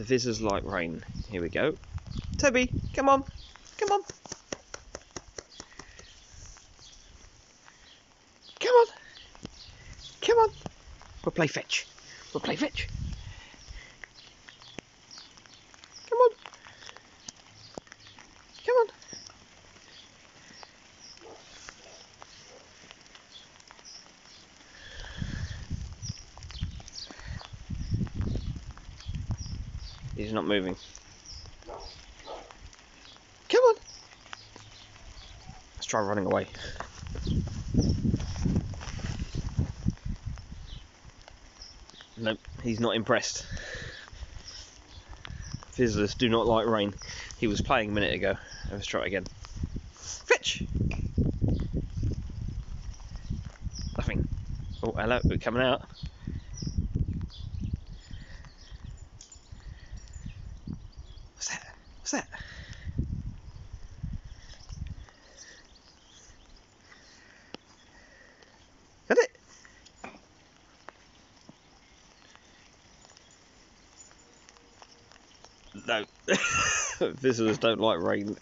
The Vizslas like rain. Here we go. Toby, come on. Come on. Come on. Come on. We'll play fetch. We'll play fetch. He's not moving. Come on. Let's try running away. Nope, he's not impressed. Vizslas do not like rain. He was playing a minute ago. Let's try again. Fetch! Nothing. Oh, hello, we're coming out. What's that? Got it? No. Vizslas don't like rain.